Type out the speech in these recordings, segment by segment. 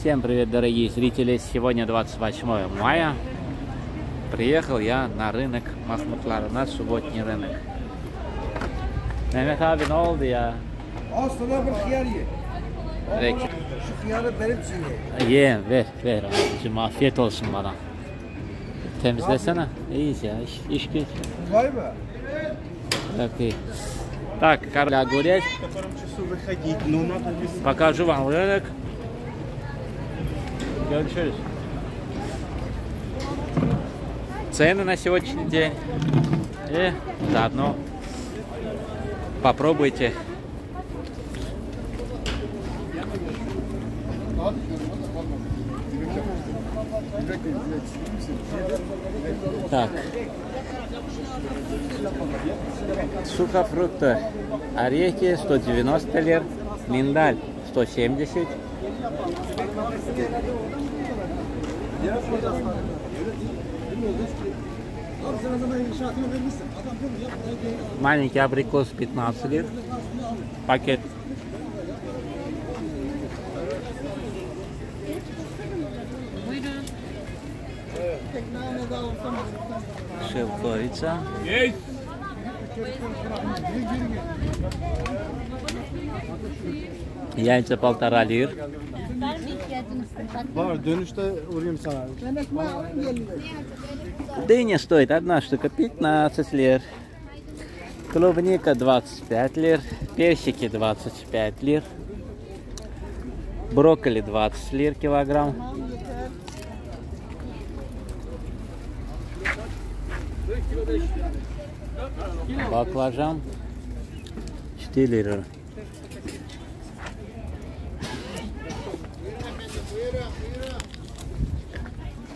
Всем привет, дорогие зрители! Сегодня 28 мая. Приехал я на рынок Махмутлара, на субботний рынок. Mehmet abi ne oldu ya? Al sana bir hıyar ye. Al Peki. bana Şu hıyarı benim için ye. Ye, ver, ver abicim. Afiyet olsun bana. Temizlesene. İyiyiz ya, iş, iş güç. Vay be. Такие. Так, Карля огурец. Без... Покажу вам рынок. Görüşürüz. Цены на сегодняшний день. И заодно попробуйте. Так. Сухофрукты. Орехи 190 лир. Миндаль 170. Маленький абрикос 15 лир. Пакет. Шелковица. Яйца полтора лир. Var dönüşte uğrayayım sana. Дыня стоит одна штука 15 лир. Клубника 25 лир. Персики 25 лир. Брокколи 20 лир килограмм. Баклажан 4 лира.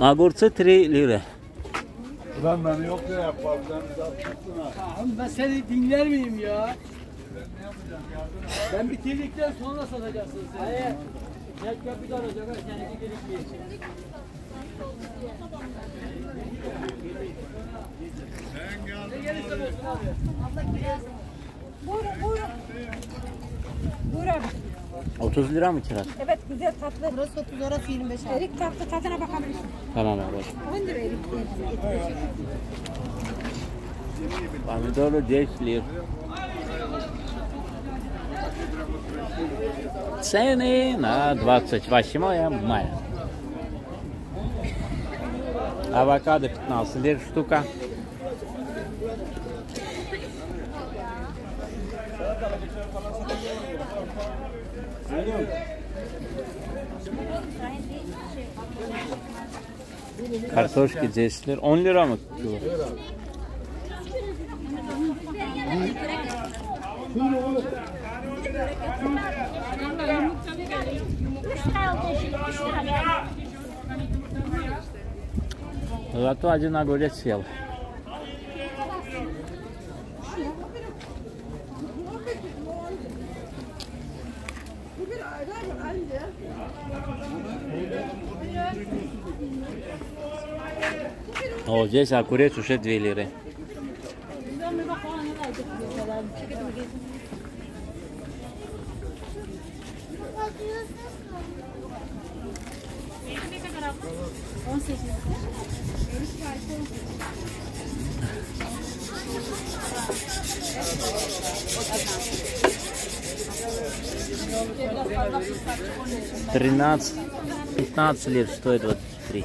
Agurcu 3 lira. Ulan beni yok ya yapalım. Ben seni dinler miyim ya? Ben bitirdikten sonra satacaksın sen. Hayır. Gel kapıda olacak. Seninki gerekmeyecek. Ne gelirse olsun abi. Abla gelirse. Buyurun buyurun. Buyurun abi. 30 lira mı kiraz? Evet güzel tatlı. Burası 30 orası 25 abi. Erik tatlı tadına bakabilirsin. Tamam abi. 10 lira erik. Помидоры 10 лир. Цены на 28 мая. Авокадо 15 лир штука. Картошки 10 лир. 10 лира mı? kilo? Зато один огурец съел. О, здесь огурец уже 2 лиры. Тринадцать, пятнадцать лет стоит вот три.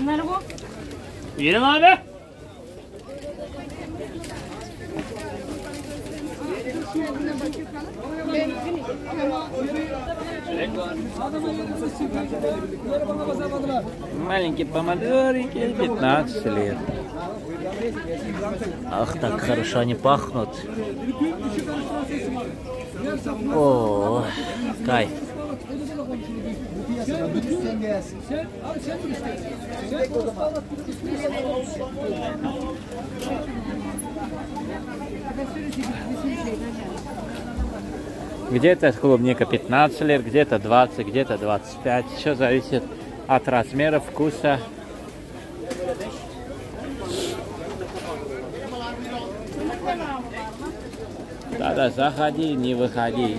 Bunları bu. Yiyelim abi. Маленькие помидорики, 15 лет. Ах, так хорошо они пахнут. О, кайф. Где-то клубника 15 лет, где-то 20, где-то 25. Все зависит от размера, вкуса. Да-да, заходи, не выходи.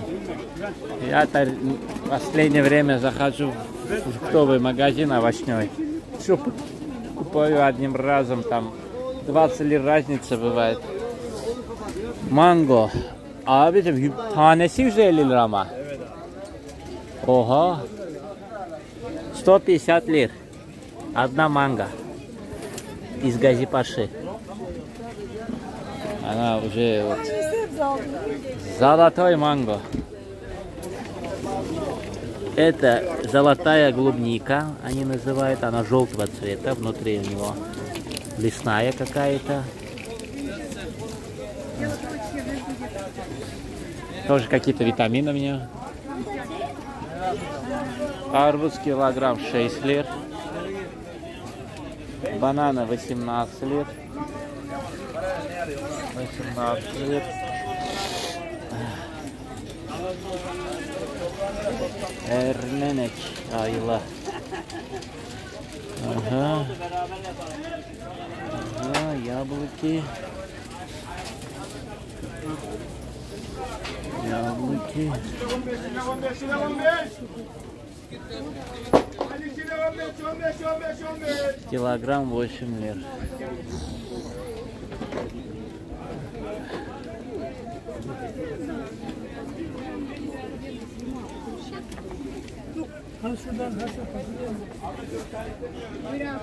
Я в последнее время захожу в фруктовый магазин овощной. Все купаю одним разом, там 20 лир разница бывает. Mango. Abicim tanesi 150 lira ama. Oha. 150 лир. Одна манго. Из Газипаши. Она уже вот золотой манго. Это золотая клубника, они называют. Она желтого цвета, внутри у него лесная какая-то. Тоже какие-то витамины у нее. Арбуз килограмм 6 лет. Бананы 18 лет. 18 лет. Ermenek ayla. Ага. Ага, яблоки. Яблоки. Килограмм 8 Ha şuradan, ha şuradan. Buyurun.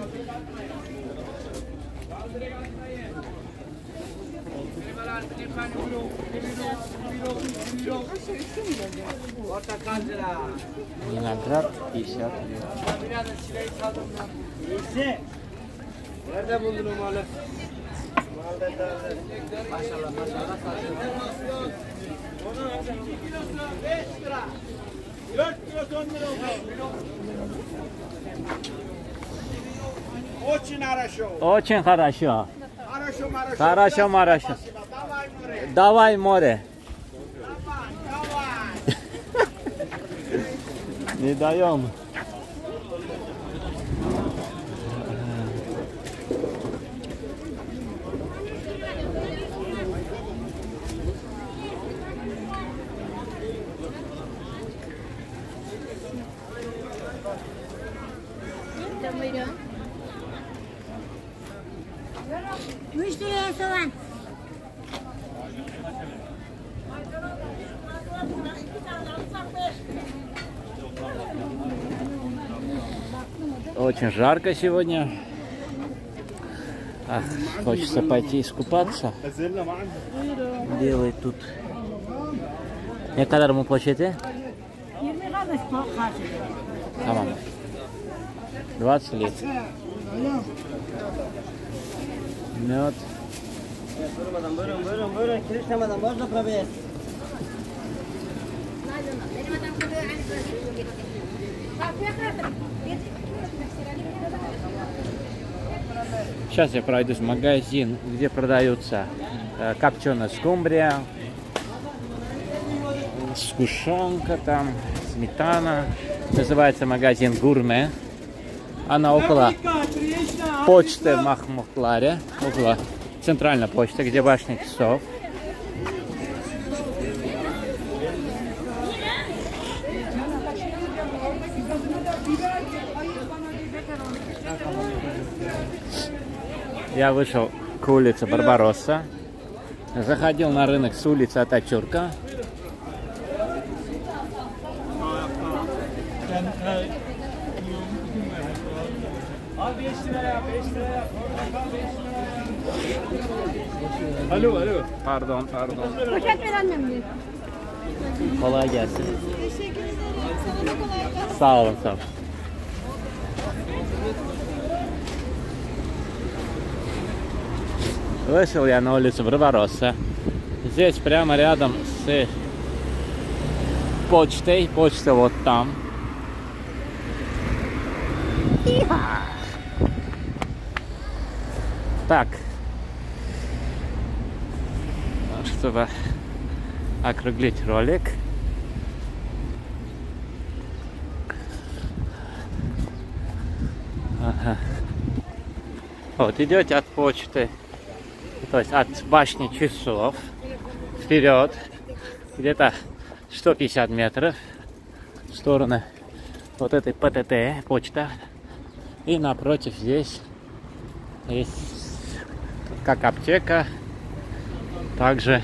Μην αντράπτει σε αυτό. Είσαι. Nerede buldun o malı? Maşallah maşallah. Onun 2 kilosu 5 lira. Очень хорошо. Очень хорошо. Хорошо, хорошо. Хорошо, хорошо. Давай, море. Давай море. Давай, давай. Не даем. Buyurun. Üç liraya soğan. Очень жарко сегодня. Ах, хочется пойти искупаться. Делай тут. Ne kadar mı poşeti? 20 kardeş karşı. Tamam. 20 лет. Мед. Сейчас я пройдусь в магазин, где продаются э, копченая скумбрия, сгущенка там, сметана. Называется магазин Гурме. Она около почты Махмухларе, около центральной почты, где башня часов. Я вышел к улице Барбаросса. Заходил на рынок с улицы Alo alo. Pardon, pardon. Poşet ver annem diyor. Kolay gelsin. Teşekkür ederim. Sana da kolay gelsin. Sağ olun, sağ olun. Вышел я на улицу Барбаросса. Здесь прямо рядом с почтой. Почта вот там. Иха. Так. Чтобы округлить ролик. Ага. Вот идете от почты, то есть от башни часов вперед, где-то 150 метров в сторону вот этой ПТТ, почта. И напротив здесь есть как аптека, также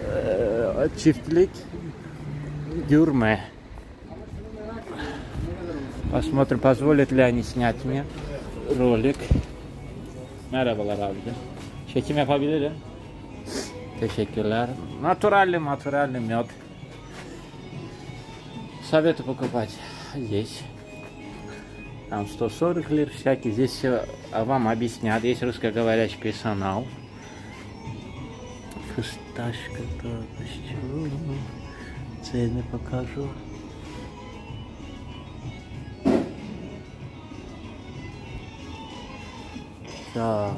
э, чифтлик, дюрме. Посмотрим, позволят ли они снять мне ролик. Merhabalar abi. Çekim yapabilirim. Teşekkürler. Натуральный, натуральный мед. Советую покупать здесь. Там 140 лир всякий. Здесь все вам объяснят. Есть русскоговорящий персонал. Фисташка, так, цены покажу. Так.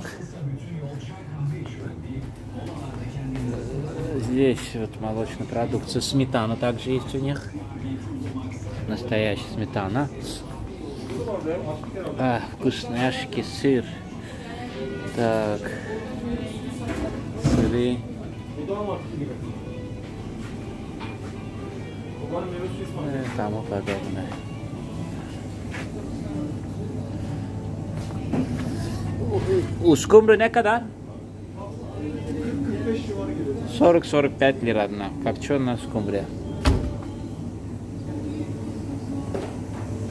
Здесь вот молочная продукция. Сметана также есть у них. Настоящая сметана. А, вкусняшки, сыр. Так. Сыры. И тому подобное. Uskumru ne kadar? 40-45 лир одна. Копченая скумбрия.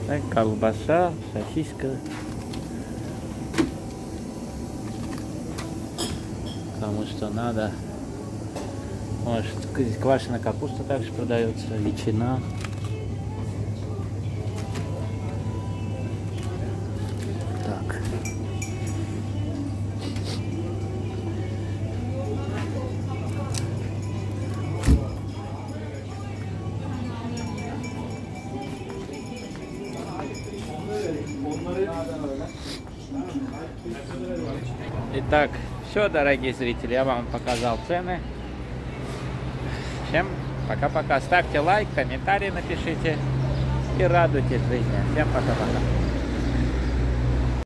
Так, колбаса, сосиска. Кому что надо. Может, квашеная капуста также продается, ветчина. Итак, все, дорогие зрители, я вам показал цены. Всем пока-пока. Ставьте лайк, комментарий напишите и радуйтесь жизни. Всем пока-пока.